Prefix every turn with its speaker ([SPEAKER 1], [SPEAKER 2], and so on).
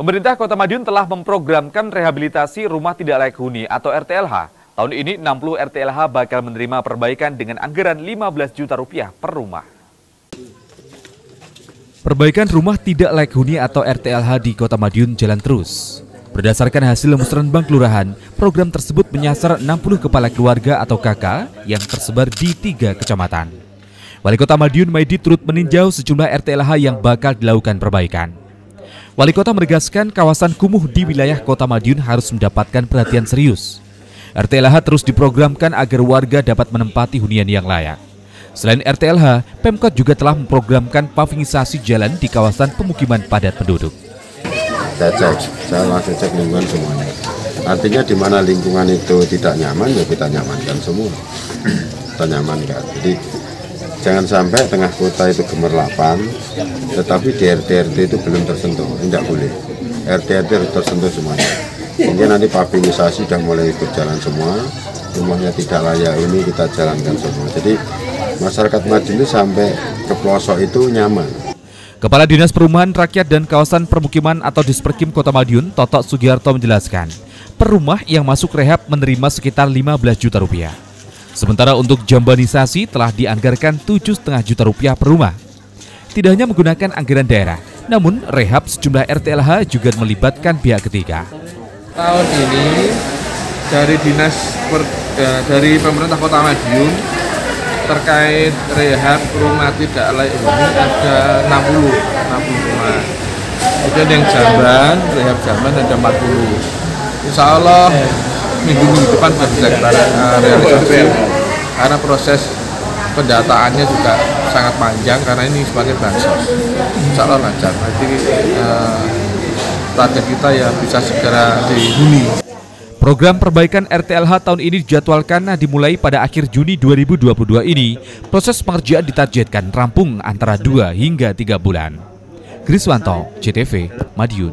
[SPEAKER 1] Pemerintah Kota Madiun telah memprogramkan rehabilitasi rumah tidak layak huni atau RTLH. Tahun ini 60 RTLH bakal menerima perbaikan dengan anggaran 15 juta rupiah per rumah. Perbaikan rumah tidak layak huni atau RTLH di Kota Madiun jalan terus. Berdasarkan hasil lemusran Bank Kelurahan, program tersebut menyasar 60 kepala keluarga atau KK yang tersebar di tiga kecamatan. Wali Kota Madiun Maidi turut meninjau sejumlah RTLH yang bakal dilakukan perbaikan. Wali Kota menegaskan kawasan kumuh di wilayah Kota Madiun harus mendapatkan perhatian serius. RTLH terus diprogramkan agar warga dapat menempati hunian yang layak. Selain RTLH, Pemkot juga telah memprogramkan pavingisasi jalan di kawasan pemukiman padat penduduk.
[SPEAKER 2] Saya cek, saya langsung cek lingkungan semuanya. Artinya di mana lingkungan itu tidak nyaman, ya kita nyamankan semua. kita nyamankan. Jadi jangan sampai tengah kota itu gemerlapan, tetapi di RT-RT itu belum tersentuh, tidak boleh. RT-RT harus tersentuh semuanya. Sehingga nanti pavingisasi sudah mulai berjalan semua, rumahnya tidak layak ini kita jalankan semua. Jadi masyarakat Madiun sampai ke pelosok itu nyaman.
[SPEAKER 1] Kepala Dinas Perumahan Rakyat dan Kawasan Permukiman atau Disperkim Kota Madiun, Toto Sugiharto menjelaskan, per rumah yang masuk rehab menerima sekitar 15 juta rupiah. Sementara untuk jambanisasi telah dianggarkan 7,5 juta rupiah per rumah. Tidak hanya menggunakan anggaran daerah, namun rehab sejumlah RTLH juga melibatkan pihak ketiga.
[SPEAKER 3] Tahun ini dari dinas per, ya, dari pemerintah Kota Madiun terkait rehab rumah tidak layak huni ada 60 60 rumah kemudian yang jamban rehab jamban ada 40 insya Allah minggu-minggu depan sudah bisa kita uh, realisasi karena proses pendataannya juga sangat panjang karena ini sebagai bansos insya Allah lancar nanti uh, target kita ya bisa segera dihuni
[SPEAKER 1] Program perbaikan RTLH tahun ini dijadwalkan dimulai pada akhir Juni 2022 ini. Proses pengerjaan ditargetkan rampung antara 2 hingga 3 bulan. Kriswanto, CTV, Madiun.